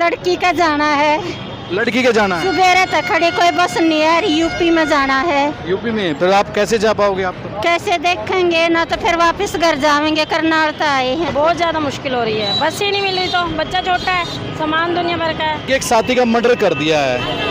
लड़की का जाना है। लड़की के जाना है? सुबेरे तक खड़ी कोई बस नहीं है यूपी में जाना है। यूपी में? फिर आप कैसे जा पाओगे आप? तो कैसे देखेंगे? ना तो फिर वापस घर जाएँगे करनाल तो आए हैं। बहुत ज़्यादा मुश्किल हो रही है। बस ही नहीं मिल रही तो बच्चा छोटा है सामान दुनिया भर का है। एक साथी का मर्डर कर दिया है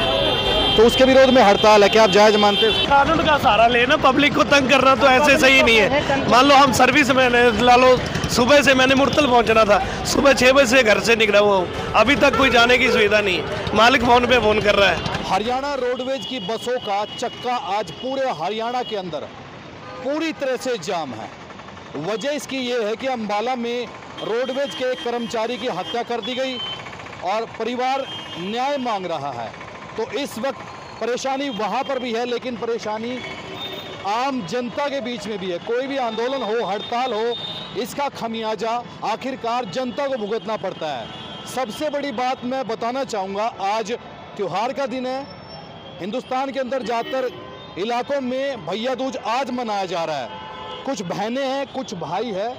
तो उसके विरोध में हड़ताल है क्या आप जायज़ मानते हैं? कानून का सहारा लेना पब्लिक को तंग करना तो ऐसे सही नहीं है। मान लो हम सर्विस मैन है ला लो सुबह से मैंने मुरतल पहुँचना था। सुबह छः बजे से घर से निकला हुआ अभी तक कोई जाने की सुविधा नहीं। मालिक फ़ोन पे फ़ोन कर रहा है। हरियाणा रोडवेज़ की बसों का चक्का आज पूरे हरियाणा के अंदर। पूरी तरह से जाम है। वजह इसकी ये है कि अम्बाला में रोडवेज़ के एक कर्मचारी की हत्या कर दी गई और परिवार न्याय मांग रहा है। तो इस वक्त परेशानी वहाँ पर भी है, लेकिन परेशानी आम जनता के बीच में भी है। कोई भी आंदोलन हो, हड़ताल हो इसका खमियाजा आखिरकार जनता को भुगतना पड़ता है। सबसे बड़ी बात मैं बताना चाहूँगा आज त्यौहार का दिन है। हिंदुस्तान के अंदर ज़्यादातर इलाकों में भैया दूज आज मनाया जा रहा है। कुछ बहनें हैं कुछ भाई है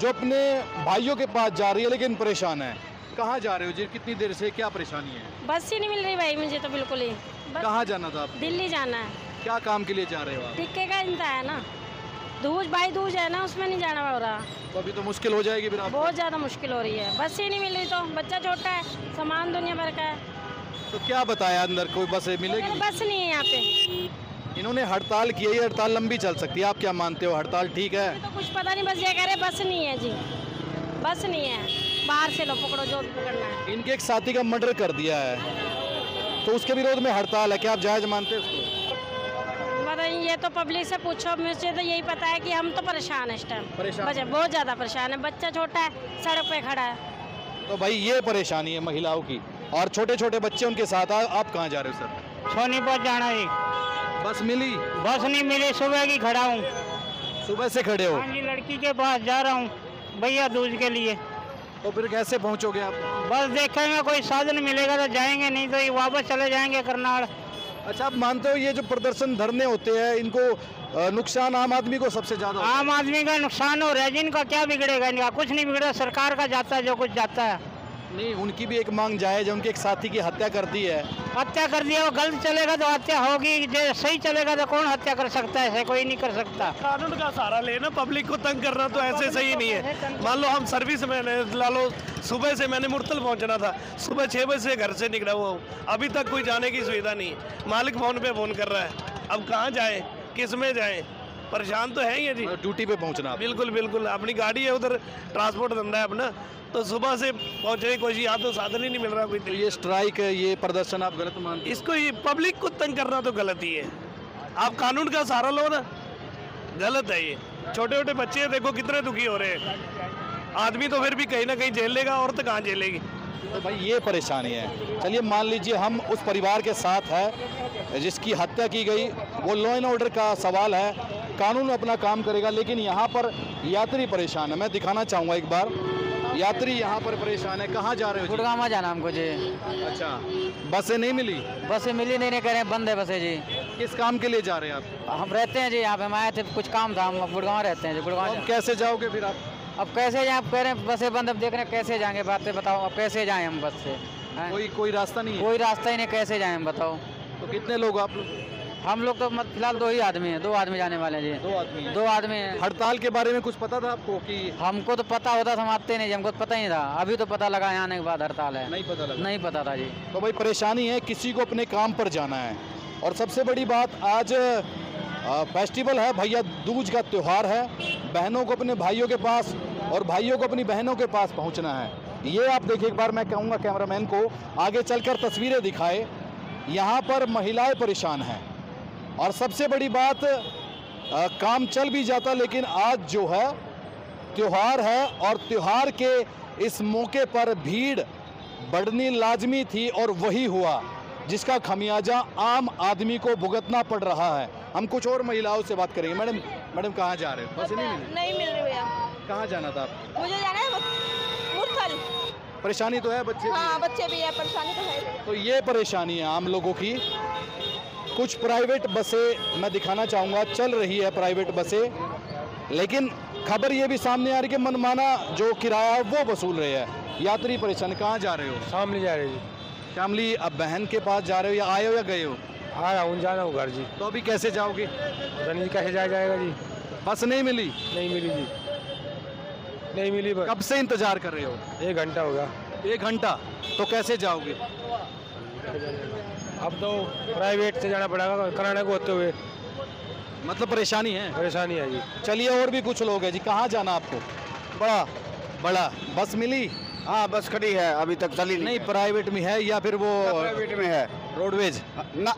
जो अपने भाइयों के पास जा रही है लेकिन परेशान है। कहाँ जा रहे हो जी? कितनी देर से क्या परेशानी है? बस ही नहीं मिल रही भाई मुझे तो बिल्कुल ही। कहाँ जाना था आप दिल्ली जाना है। क्या काम के लिए जा रहे हो आप? टिक्के का इंतहा है ना। दूज भाई दूज है ना उसमें नहीं जाना हो रहा। तो अभी तो मुश्किल हो जाएगी फिर बहुत ज़्यादा मुश्किल हो रही है। बस ही नहीं मिल रही तो बच्चा छोटा है सामान दुनिया भर का है। तो क्या बताया अंदर कोई बसें मिलेगी? बस नहीं है यहाँ पे। इन्होंने हड़ताल की है हड़ताल लंबी चल सकती है आप क्या मानते हो? हड़ताल ठीक है? तो कुछ पता नहीं बस ये कह रहे बस नहीं है जी। बस नहीं है। बाहर से लो पकड़ो जो पकड़ना है। इनके एक साथी का मर्डर कर दिया है। तो उसके विरोध में हड़ताल है क्या आप जायज़ मानते हैं उसको? ये तो पब्लिक से पूछो मुझे तो यही पता है कि हम तो परेशान है इस टाइम बच्चा बहुत ज़्यादा परेशान है। बच्चा छोटा है सड़क पे खड़ा है। तो भाई ये परेशानी है महिलाओं की। और छोटे छोटे बच्चे उनके साथ आ, आप कहाँ जा रहे हो सर? सोनीपत जाना जी बस मिली? बस नहीं मिली सुबह की खड़ा हूँ। सुबह से खड़े हो? हाँ जी लड़की के पास जा रहा हूँ भैया दूज के लिए। तो फिर कैसे पहुँचोगे आप? बस देखेंगे कोई साधन मिलेगा तो जाएँगे नहीं तो ये वापस चले जाएँगे करनाल। अच्छा आप मानते हो ये जो प्रदर्शन धरने होते हैं, इनको नुकसान आम आदमी को सबसे ज़्यादा आम आदमी का नुकसान हो रहा है, जिनका क्या बिगड़ेगा? इनका कुछ नहीं बिगड़ेगा, सरकार का जाता है जो कुछ जाता है। नहीं उनकी भी एक मांग जायज़ है उनके एक साथी की हत्या कर दी है। हत्या कर दिया वो गलत चलेगा तो हत्या होगी जो सही चलेगा तो कौन हत्या कर सकता है? ऐसे कोई नहीं कर सकता। कानून का सहारा लेना पब्लिक को तंग करना तो ऐसे सही नहीं है। मान लो हम सर्विस मैन है ला लो सुबह से मैंने मुरतल पहुँचना था सुबह छः बजे से घर से निकला हुआ हूँ। अभी तक कोई जाने की सुविधा नहीं है। मालिक फ़ोन पे फ़ोन कर रहा है। अब कहाँ जाए? किसमें जाए? परेशान तो है ही है जी। ड्यूटी पे पहुँचना। बिल्कुल बिल्कुल। अपनी गाड़ी है उधर ट्रांसपोर्ट धंधा है अपना। तो सुबह से पहुँचने की कोशिश यहाँ तो साधन ही नहीं मिल रहा कोई। तो ये स्ट्राइक है ये प्रदर्शन आप गलत मानते हो? इसको ये पब्लिक को तंग करना तो गलत ही है। आप कानून का सहारा लो ना। गलत है ये। छोटे छोटे बच्चे देखो कितने दुखी हो रहे हैं। आदमी तो फिर भी कहीं ना कहीं झेल लेगा औरत कहाँ झेलेगी? तो भाई ये परेशानी है। चलिए मान लीजिए हम उस परिवार के साथ है जिसकी हत्या की गई। वो लॉ एंड ऑर्डर का सवाल है। कानून अपना काम करेगा लेकिन यहाँ पर यात्री परेशान है। मैं दिखाना चाहूँगा एक बार। यात्री यहाँ पर परेशान है। कहाँ जा रहे हो? गुड़गामा जाना हमको जी। अच्छा। बसें नहीं मिली? बसें मिली नहीं नहीं करें बंद है बसें जी। किस काम के लिए जा रहे हैं आप? हम रहते हैं जी यहाँ पे हम आए थे कुछ काम था हम गुड़गांव रहते हैं जी गुड़गांव अब कैसे जाओगे फिर आप? अब कैसे जाए आप कह रहे हैं बसें बंद अब देख रहे हैं कैसे जाएँगे बातें बताओ अब कैसे जाएँ हम बस से? कोई कोई रास्ता नहीं कोई रास्ता ही नहीं कैसे जाएँ हम बताओ? तो कितने लोग आप लोग? हम लोग तो मत फ़िलहाल दो ही आदमी हैं दो आदमी जाने वाले हैं जी। दो आदमी हैं। दो आदमी हैं। हड़ताल के बारे में कुछ पता था आपको कि हमको तो पता होता था हम आते नहीं जी हमको तो पता ही नहीं था। अभी तो पता लगा यहाँ आने के बाद हड़ताल है। नहीं पता लगा। नहीं पता था जी। तो भाई परेशानी है किसी को अपने काम पर जाना है। और सबसे बड़ी बात आज फेस्टिवल है भैया दूज का त्यौहार है। बहनों को अपने भाइयों के पास और भाइयों को अपनी बहनों के पास पहुँचना है। ये आप देखिए एक बार मैं कहूँगा कैमरामैन को आगे चलकर तस्वीरें दिखाए। यहाँ पर महिलाएँ परेशान हैं। और सबसे बड़ी बात अ, काम चल भी जाता लेकिन आज जो है त्योहार है और त्योहार के इस मौके पर भीड़ बढ़नी लाजमी थी और वही हुआ जिसका खमियाजा आम आदमी को भुगतना पड़ रहा है। हम कुछ और महिलाओं से बात करेंगे। मैडम मैडम कहाँ जा रहे हो? बस नहीं मिली नहीं मिल रही भैया। कहाँ जाना था मुझे जाना है मुरथल परेशानी तो है बच्चे हैं। बच्चे भी है परेशानी तो है। तो ये परेशानी है आम लोगों की। कुछ प्राइवेट बसें मैं दिखाना चाहूँगा चल रही है प्राइवेट बसें लेकिन खबर ये भी सामने आ रही कि मनमाना जो किराया है वो वसूल रहे हैं। यात्री परेशान कहाँ जा रहे हो? सामने जा रहे जी। फैमिली अब बहन के पास जा रहे हो या आए हो या गए हो? आ रहा हूँ जाना हूँ घर जी। तो अभी कैसे जाओगे? पता नहीं कैसे जाया जाएगा जी। बस नहीं मिली? नहीं मिली जी। नहीं मिली बस। कब से इंतज़ार कर रहे हो? एक घंटा होगा। एक घंटा तो कैसे जाओगे? अब तो प्राइवेट से जाना पड़ेगा कराने को होते हुए। मतलब परेशानी है? परेशानी है जी। चलिए और भी कुछ लोग हैं जी कहाँ जाना आपको? बड़ा बड़ा बस मिली? हाँ बस खड़ी है अभी तक चली नहीं। नहीं प्राइवेट में है या फिर वो प्राइवेट में है। रोडवेज़ ना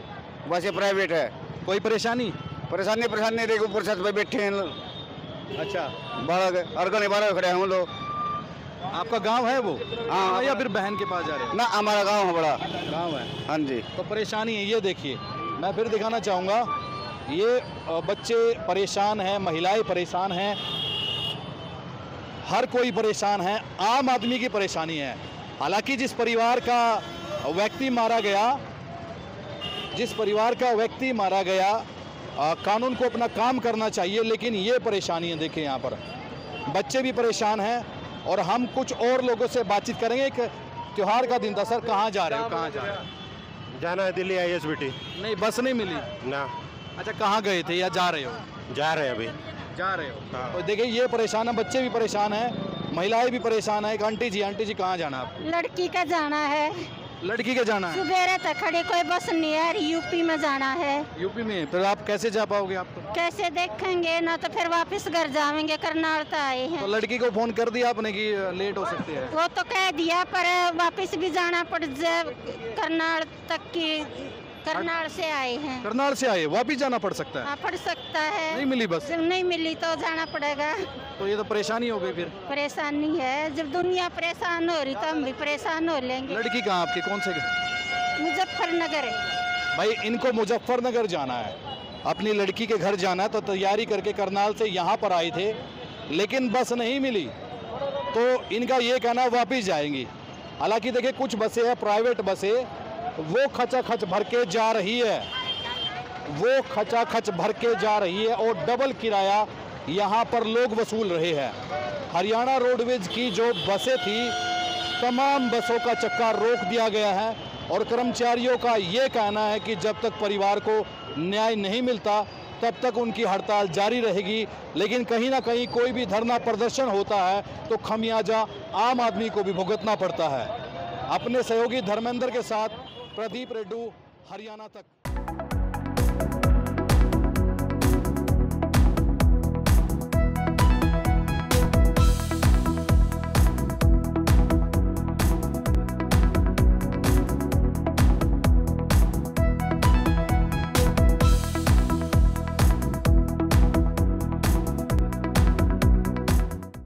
वैसे प्राइवेट है। कोई परेशानी? परेशानी परेशानी देखो ऊपर छत पे बैठे हैं। अच्छा। बारह अर्गन बारह खड़े हैं हम लोग। आपका गाँव है वो? हाँ, या फिर बहन के पास जा रहे हैं? ना हमारा गाँव है बड़ा। गाँव है? हाँ जी। तो परेशानी है ये देखिए। मैं फिर दिखाना चाहूँगा ये बच्चे परेशान हैं महिलाएँ परेशान हैं। हर कोई परेशान है आम आदमी की परेशानी है। हालाँकि जिस परिवार का व्यक्ति मारा गया जिस परिवार का व्यक्ति मारा गया अ, कानून को अपना काम करना चाहिए लेकिन ये परेशानी है देखिए यहाँ पर। बच्चे भी परेशान हैं और हम कुछ और लोगों से बातचीत करेंगे। एक त्यौहार का दिन था। सर कहाँ जा रहे हो? कहाँ जा रहे हो? जाना है Delhi I S B T. नहीं बस नहीं मिली? ना। अच्छा कहाँ गए थे या जा रहे हो? जा रहे हैं अभी। जा रहे हो? हाँ। और देखिए ये परेशान है बच्चे भी परेशान है महिलाएँ भी परेशान है। एक आंटी जी आंटी जी कहाँ जाना है आपको? लड़की का जाना है। लड़की के जाना है? सुबेरे तक खड़े कोई बस नहीं है यूपी में जाना है। यूपी में? फिर आप कैसे जा पाओगे आप तो? कैसे देखेंगे? ना तो फिर वापस घर जाएँगे करनाल तो आए तो लड़की को फ़ोन कर दिया आपने कि लेट हो सकती है? वो तो कह दिया पर वापस भी जाना पड़ जाए करनाल तक की करनाल से आए हैं। करनाल से आए वापिस जाना पड़ सकता है? हाँ पड़ सकता है। नहीं मिली बस? नहीं मिली तो जाना पड़ेगा। तो ये तो परेशानी हो गई फिर? परेशानी है। जब दुनिया परेशान हो रही तो हम भी परेशान हो लेंगे। लड़की कहाँ आपकी? कौन से मुजफ्फरनगर भाई इनको मुजफ्फरनगर जाना है। अपनी लड़की के घर जाना है तो तैयारी करके करनाल से यहाँ पर आए थे लेकिन बस नहीं मिली। तो इनका ये कहना है वापिस जाएँगी। हालाँकि देखिए कुछ बसें हैं प्राइवेट बसें। वो खचाखच भर के जा रही है। वो खचाखच भर के जा रही है और डबल किराया यहाँ पर लोग वसूल रहे हैं। हरियाणा रोडवेज़ की जो बसें थी, तमाम बसों का चक्का रोक दिया गया है और कर्मचारियों का ये कहना है कि जब तक परिवार को न्याय नहीं मिलता, तब तक उनकी हड़ताल जारी रहेगी। लेकिन कहीं ना कहीं कोई भी धरना प्रदर्शन होता है तो खमियाजा आम आदमी को भी भुगतना पड़ता है। अपने सहयोगी धर्मेंद्र के साथ प्रदीप रेड्डू हरियाणा तक।